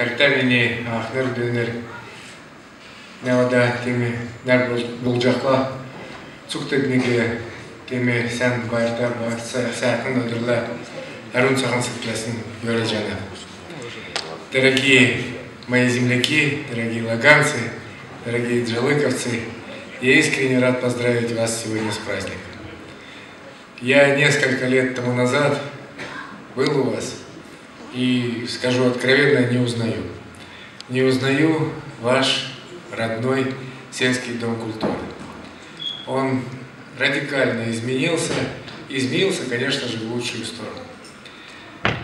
хартамини ахнер дөнер навада теми нар бул жакка цуктегниге теми сән байырда сәкін өдірла әрун саған сыкласын бөрі жана. Дорогие мои земляки, дорогие лаганцы, дорогие джалыковцы, я искренне рад поздравить вас сегодня с праздником. Я несколько лет тому назад был у вас и, скажу откровенно, не узнаю. Не узнаю ваш родной сельский дом культуры. Он радикально изменился, изменился, конечно же, в лучшую сторону.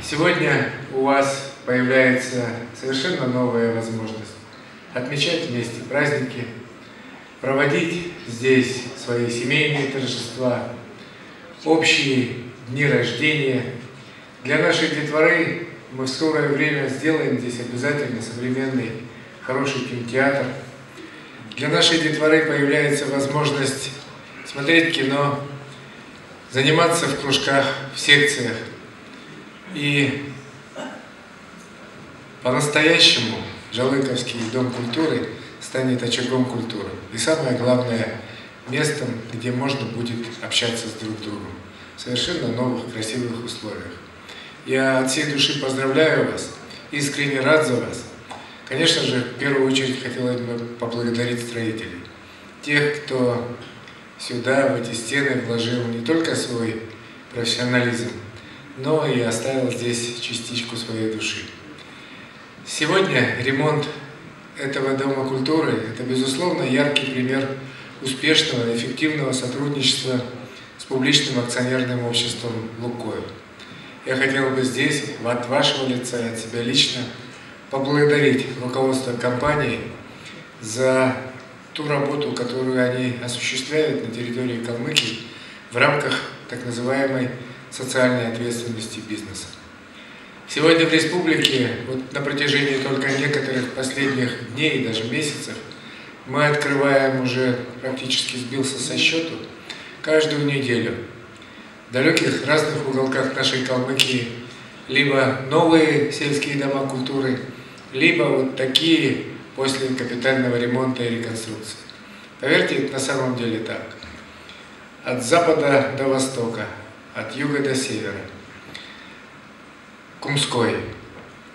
Сегодня у вас появляется совершенно новая возможность отмечать вместе праздники, проводить здесь свои семейные торжества, общие дни рождения. Для нашей детворы мы в скорое время сделаем здесь обязательно современный хороший кинотеатр. Для нашей детворы появляется возможность смотреть кино, заниматься в кружках, в секциях. И по-настоящему Жалыковский дом культуры станет очагом культуры. И самое главное, местом, где можно будет общаться с друг другом. В совершенно новых, красивых условиях. Я от всей души поздравляю вас, искренне рад за вас. Конечно же, в первую очередь хотелось бы поблагодарить строителей. Тех, кто сюда, в эти стены, вложил не только свой профессионализм, но и оставил здесь частичку своей души. Сегодня ремонт этого Дома культуры – это, безусловно, яркий пример успешного, эффективного сотрудничества с публичным акционерным обществом «Лукойл». Я хотел бы здесь, от вашего лица и от себя лично, поблагодарить руководство компании за ту работу, которую они осуществляют на территории Калмыкии в рамках так называемой социальной ответственности бизнеса. Сегодня в республике, вот на протяжении только некоторых последних дней и даже месяцев, мы открываем уже, практически сбился со счету, каждую неделю далеких разных уголках нашей Калмыкии либо новые сельские дома культуры, либо вот такие после капитального ремонта и реконструкции. Поверьте, это на самом деле так. От запада до востока, от юга до севера. Кумской,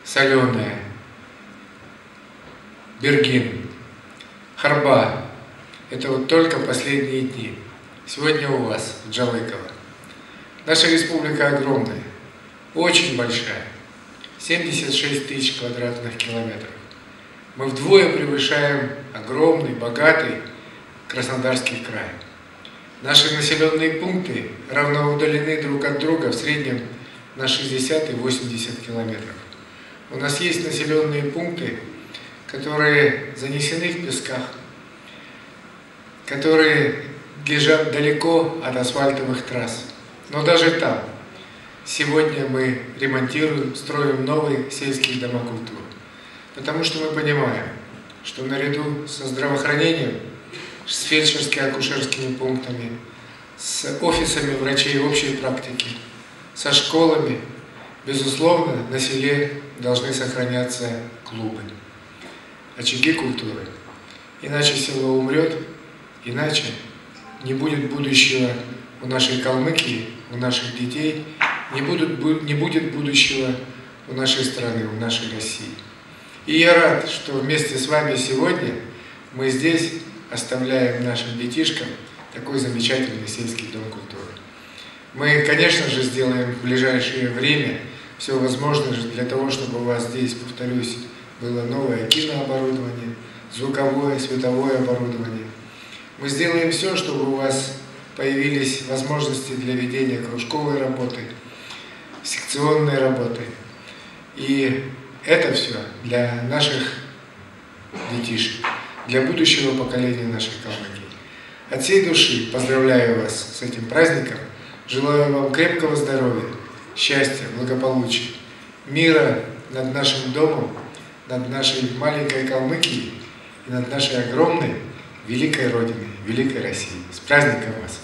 Соленая, Бергин, Харба. Это вот только последние дни. Сегодня у вас, в Джалыково. Наша республика огромная, очень большая. 76 тысяч квадратных километров мы вдвое превышаем огромный, богатый Краснодарский край. Наши населенные пункты равно удалены друг от друга в среднем на 60 и 80 километров. У нас есть населенные пункты, которые занесены в песках, которые лежат далеко от асфальтовых трасс. Но даже там сегодня мы ремонтируем, строим новые сельские дома культуры. Потому что мы понимаем, что наряду со здравоохранением, с фельдшерски-акушерскими пунктами, с офисами врачей общей практики, со школами, безусловно, на селе должны сохраняться клубы, очаги культуры. Иначе село умрет, иначе не будет будущего у нашей Калмыкии, у наших детей, не, будут, не будет будущего у нашей страны, у нашей России. И я рад, что вместе с вами сегодня мы здесь оставляем нашим детишкам такой замечательный сельский дом культуры. Мы, конечно же, сделаем в ближайшее время все возможное для того, чтобы у вас здесь, повторюсь, было новое кинооборудование, звуковое, световое оборудование. Мы сделаем все, чтобы у вас появились возможности для ведения кружковой работы, секционной работы. И это все для наших детишек, для будущего поколения нашей Калмыкии. От всей души поздравляю вас с этим праздником, желаю вам крепкого здоровья, счастья, благополучия, мира над нашим домом, над нашей маленькой Калмыкией и над нашей огромной великой Родиной, великой Россией. С праздником вас!